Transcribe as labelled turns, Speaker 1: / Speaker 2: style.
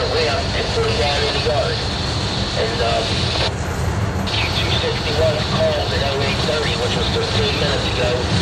Speaker 1: the ramp and put it down in the yard. And, um, Q261 called at 0830, which was 13 minutes ago.